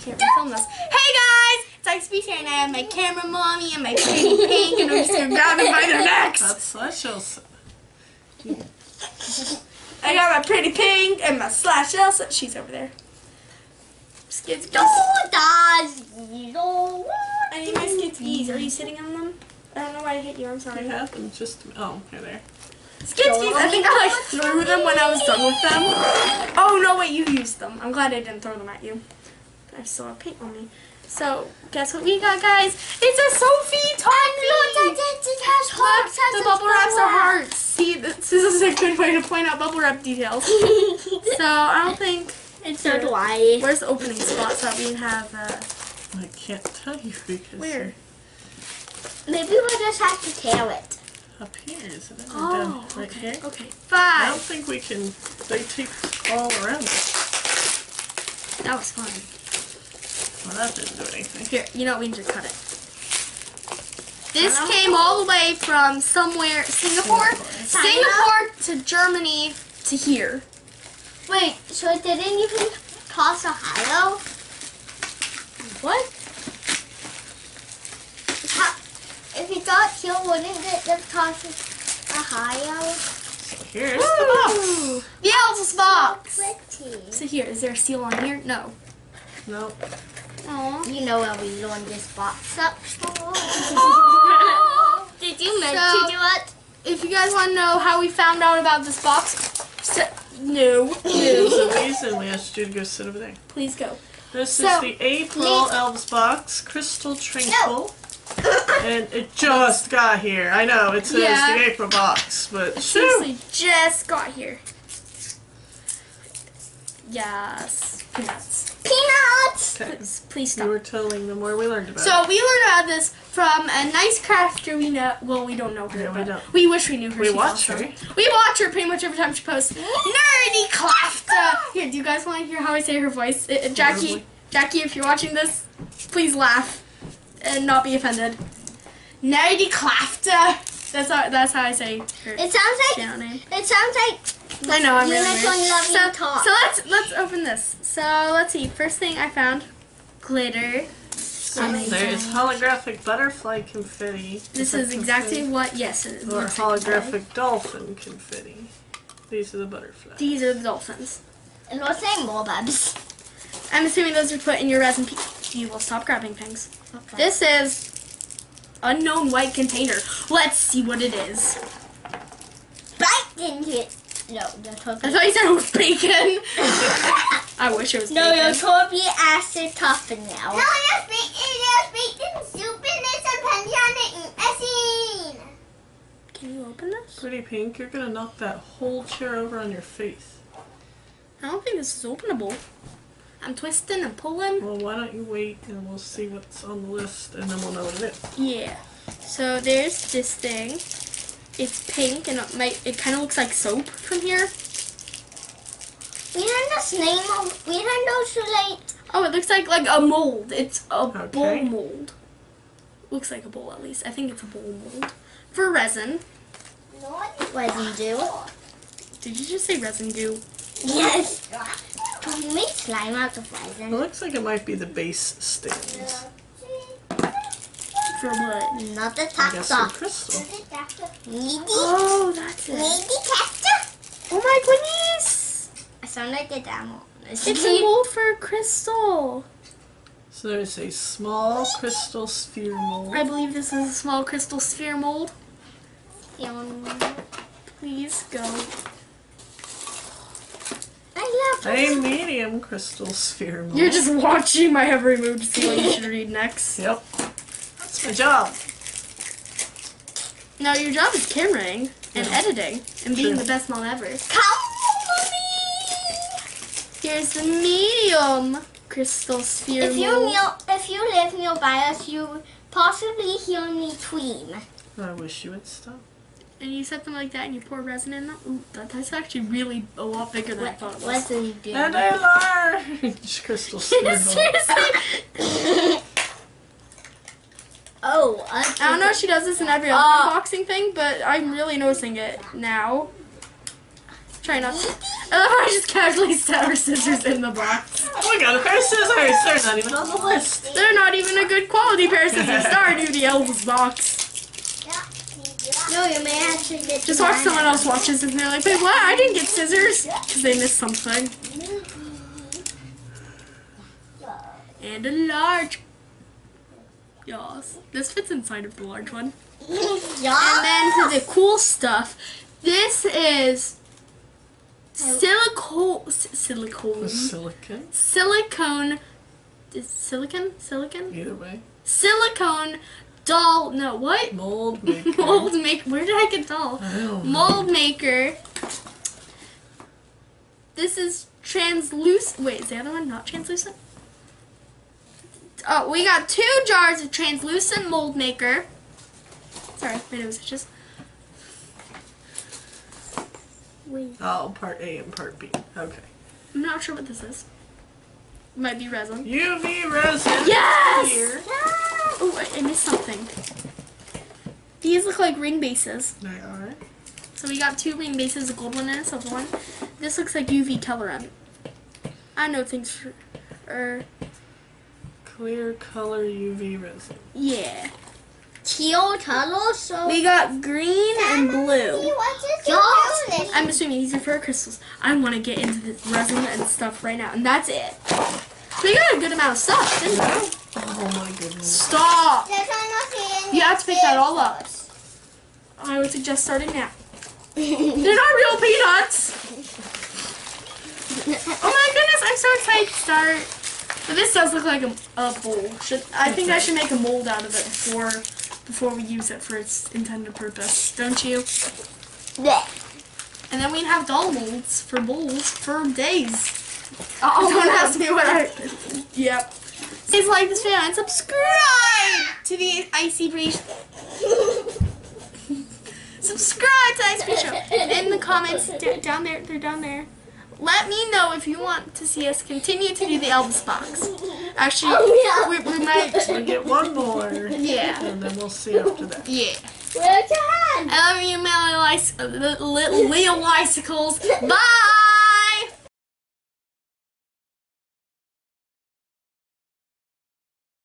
can't really film this. Hey guys! It's Ice here and I have my camera mommy and my pretty pink and I'm just gonna grab them by their necks. That's slash Elsa. I got my pretty pink and my slash Elsa. She's over there. Skids. Do does you I need my skitskis. Are you sitting on them? I don't know why I hit you. I'm I sorry. have them just. Oh, here there. Skitskis. I think I like threw them when I was done with them. Oh no, wait, you used them. I'm glad I didn't throw them at you. I still have paint on me. So guess what we got, guys? It's a Sophie Toffee. Look, it has hearts. Look, the bubble wraps are hearts. See, this is a good way to point out bubble wrap details. So I don't think. And so do I. Where's the opening spot so that we can have? Uh, I can't tell you because. where? Maybe we'll just have to tear it. Up here, isn't it? Oh, down right okay. here. Okay, I don't think we can. They tape all around it. That was fun. Well, that didn't do anything. Here, you know what? We can just cut it. This came all the way from somewhere, Singapore, Singapore to Germany to here. Wait, so it didn't even cost Ohio? What? How, if you got here, wouldn't it just cost Ohio? So here's the box. The Elsa's box. Pretty. So here, is there a seal on here? No. No. Aww. You know where we loaned this box up for. Did you meant So- to do it? If you guys want to know how we found out about this box, so, no, There's a reason we asked you to go sit over there. Please go. This So, is the April please- Elves box, Crystal Tranquil. And it just got here. I know, it says Yeah. the April box, but shoot! Seriously, just got here. Yes. Peanuts. Peanuts! Okay. Please, please You stop. were telling them where we learned about So we learned about this from a nice crafter we know. Well, we don't know her. Yeah, we don't. We wish we knew her. We She's watch awesome. her. We watch her pretty much every time she posts. Nerdy crafter. Here, do you guys want to hear how I say her voice? Uh, uh, Jackie, Probably. Jackie, if you're watching this, please laugh and not be offended. Nerdy crafter. That's how. That's how I say her It sounds like name. it sounds like I know, I'm really Unicorn so, you so let's let's open this. So let's see. First thing I found, glitter. So there is holographic butterfly confetti. This is exactly confetti? what. Yes, it Or looks like holographic dolphin confetti. These are the butterflies. These are the dolphins. and what's name more bubs. I'm assuming those are put in your resin. Pe- you will stop grabbing things. Okay. This is unknown white container. Let's see what it is. Bite into it. No, the I thought you said it was bacon. I wish it was No, your bacon. toffee acid toffee now. No, jag spelade supen som pengarna i sin. Can you open this? Pretty pink, you're gonna knock that whole chair over on your face. I don't think this is openable. I'm twisting and pulling. Well, why don't you wait and we'll see what's on the list and then we'll know what it is. Yeah. So there's this thing. It's pink and it might it kind of looks like soap from here. We don't know the name of. We don't know so like. Oh, it looks like like a mold. It's a bowl mold. Looks like a bowl at least. I think it's a bowl mold for resin. Resin do. Did you just say resin goo? Yes. Can we make slime out of resin? It looks like it might be the base stains. For what? Not the I top guess stuff. crystal. Needy. Oh, that's it. Needy texture. Oh my goodness! I sound like a demo. It's a mold for crystal. So there's a small crystal sphere mold. I believe this is a small crystal sphere mold. I Please go. I love A medium crystal sphere mold. You're just watching my every move to see what you should read next. Yep. That's my job. No, your job is cameraing and Yeah. editing and being True. the best mom ever. Come, Here's the medium crystal sphere If you mold. near, if you live nearby us, you possibly hear me tweam. I wish you would stop. And you set them like that and you pour resin in them. Ooh, that, that's actually really a lot bigger than I thought it was. Resin do. And a large crystal sphere. Seriously? Oh, I I don't know if she does this in every other Uh, unboxing thing, but I'm really noticing it now. Try not to. I love how I just casually set her scissors in the box. Oh we got a pair of scissors. They're not even on the list. They're not even a good quality pair of scissors. Sorry, do the Elves box. No, you may actually get Just watch someone else watches and they're like, wait, what? I didn't get scissors. Because they missed something. And a large. Yes. This fits inside of the large one. Yeah. And then for the cool stuff, this is silicone, silicone, Silicon. silicone, is silicon, silicon, Either way. silicone doll. No, what? Mold maker. Mold make. Where did I get doll? I. Mold maker. This is translucent. Wait, is the other one not translucent? Oh, we got two jars of translucent mold maker. Sorry, my nose itches. Wait, Oh, part A and part B. Okay. I'm not sure what this is. Might be resin. UV resin. Yes! Here. Oh, I, I missed something. These look like ring bases. They are. So we got two ring bases, a gold one and a silver one. This looks like UV colorant. I know things er, Clear color UV resin. yeah. Teal color, so We got green and blue. What's this Just- doing this? I'm assuming these are for crystals. I want to get into the resin and stuff right now, and that's it. We got a good amount of stuff, didn't we? Oh my goodness. Stop! There's You have to pick that all up. I would suggest starting now. They're not real peanuts! Oh my goodness, I'm so excited to start. But this does look like a, a bowl. Should I think I should make a mold out of it before before we use it for its intended purpose, don't you? And then we'd have doll molds for bowls for days. Oh, don't ask me what I. Yep. Please like this video and subscribe to the Icy Breeze. subscribe to Icy Breeze Show. In the comments down there, they're down there. Let me know if you want to see us continue to do the Elves box. Actually, Oh, we, we might. We get one more. Yeah. And then we'll see after that. Yeah. Where's your hand? I love you, Leo Icicles. Bye.